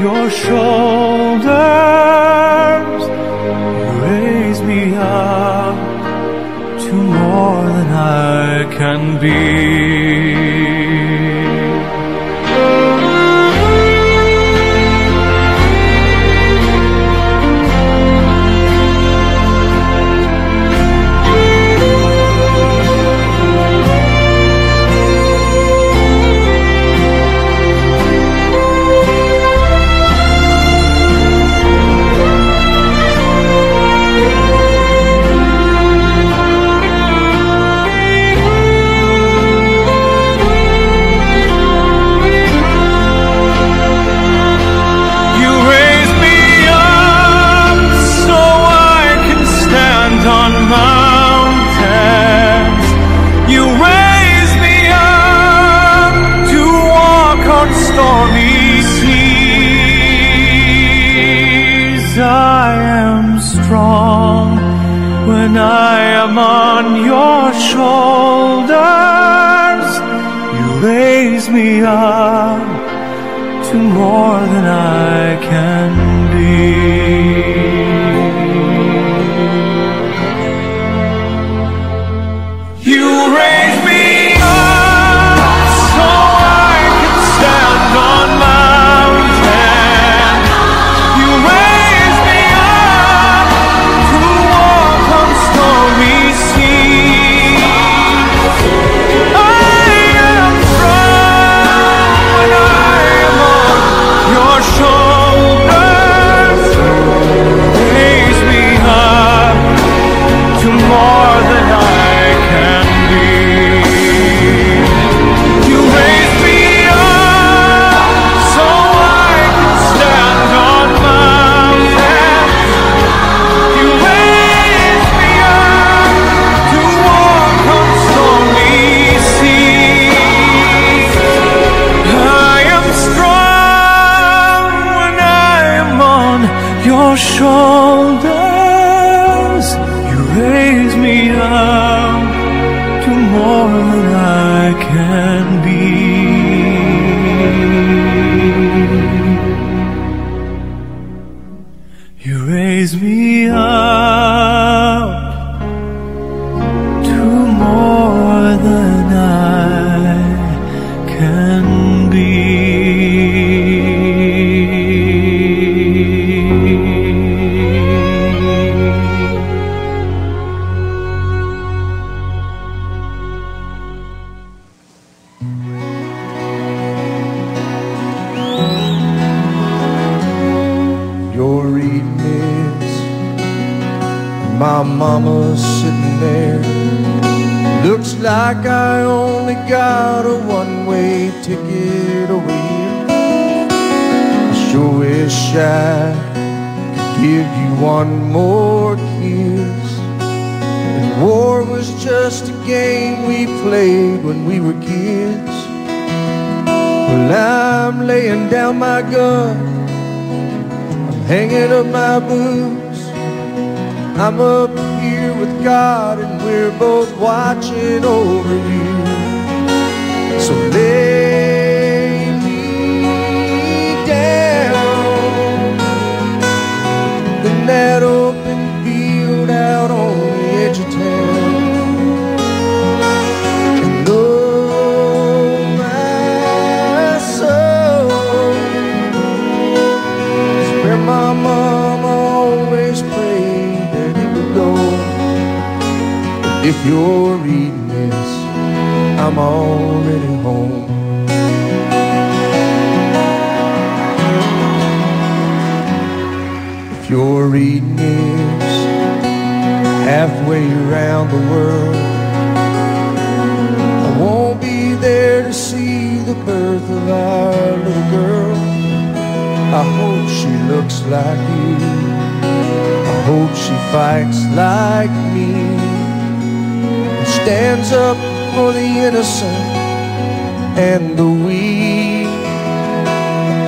your shoulders. You raise me up to more than I can be. When I am on your shoulders. You raise me up your shoulders. You raise me up to more than I can a one-way ticket here. I sure wish I could give you one more kiss. And war was just a game we played when we were kids. Well, I'm laying down my gun I'm hanging up my boots. I'm up here with God, and we're both watching over you. So lay me down in that open field out on the edge of town. And my soul is where my mama always prayed that it would go. If you're reading this, I'm already home. If your reading is halfway around the world, I won't be there to see the birth of our little girl. I hope she looks like you. I hope she fights like me. and Stands up for the innocent and the weak.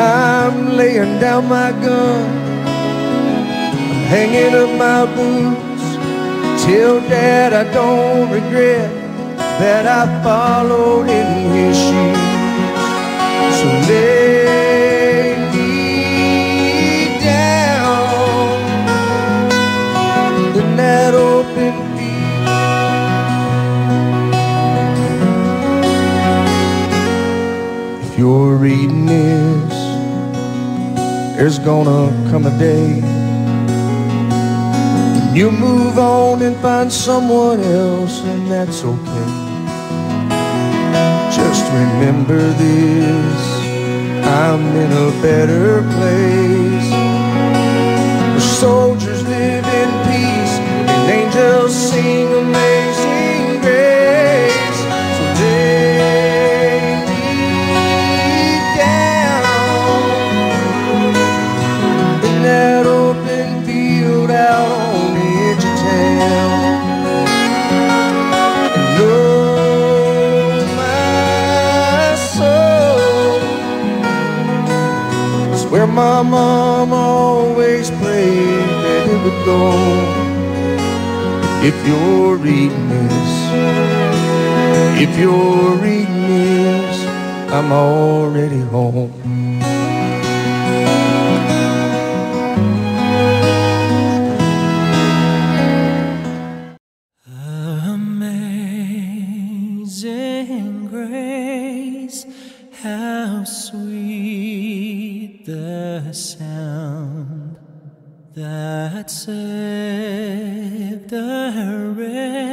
I'm laying down my gun, I'm hanging up my boots. Tell Dad I don't regret that I followed in his shoes. So lay gonna come a day when you move on and find someone else, and that's okay. Just remember this I'm in a better place. Where soldiers live in peace and angels sing amazing my mom always prayed that it would go. If you're reading this, if you're reading this, I'm already home. Amazing grace, how sweet the sound that saved the wretch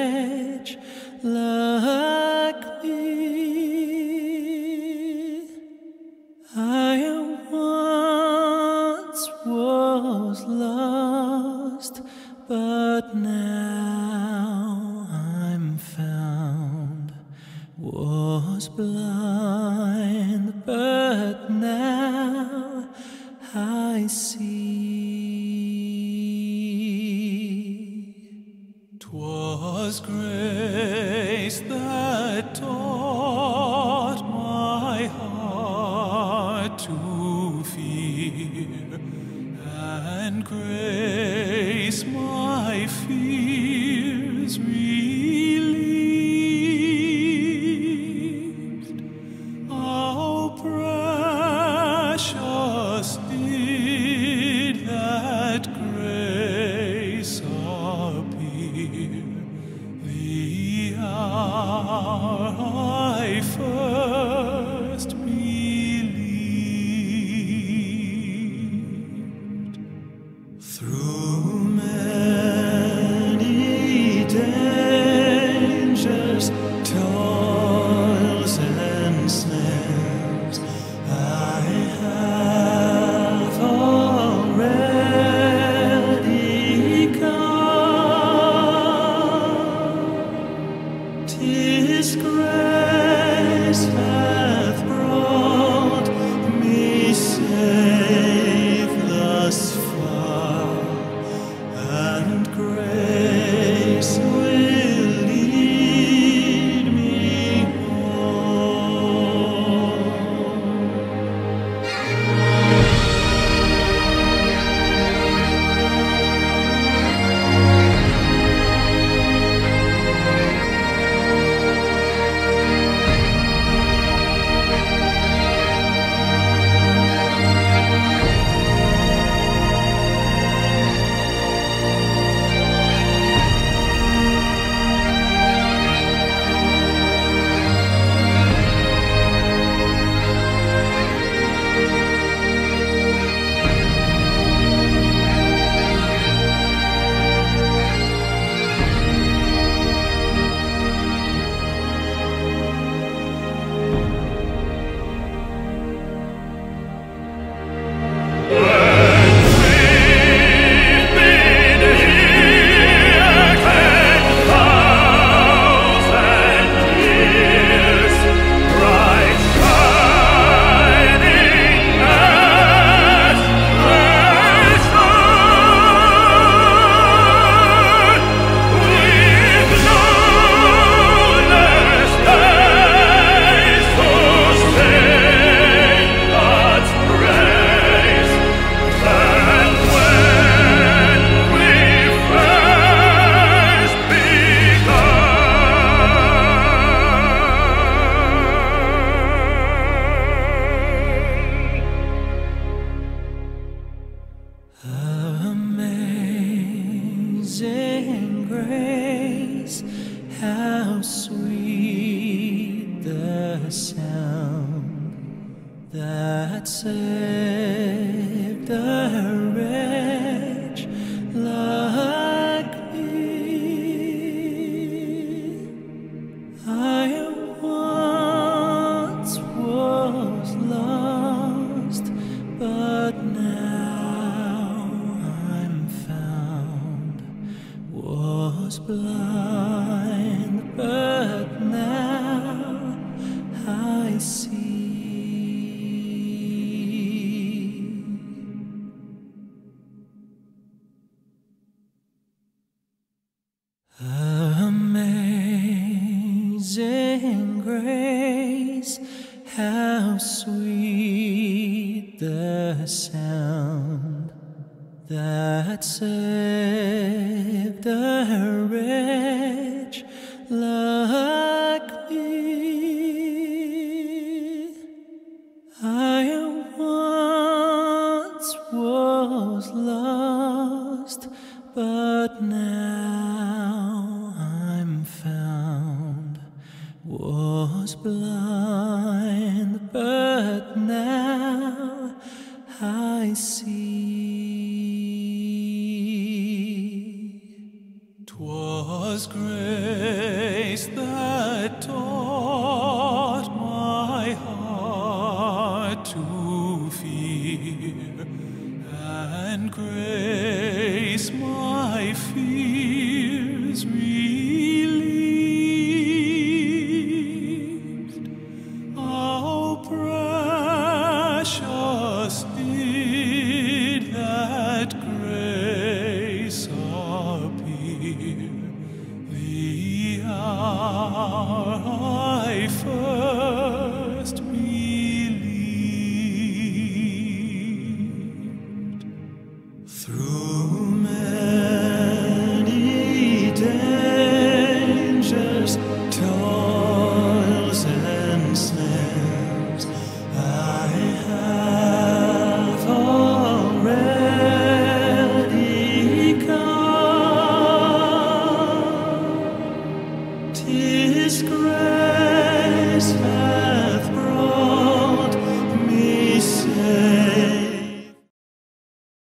Grace, How sweet the sound that saved a wretch like me. I once was lost, but now. Blind, but now I see. Amazing grace, how sweet the sound that saved a Was blind, but now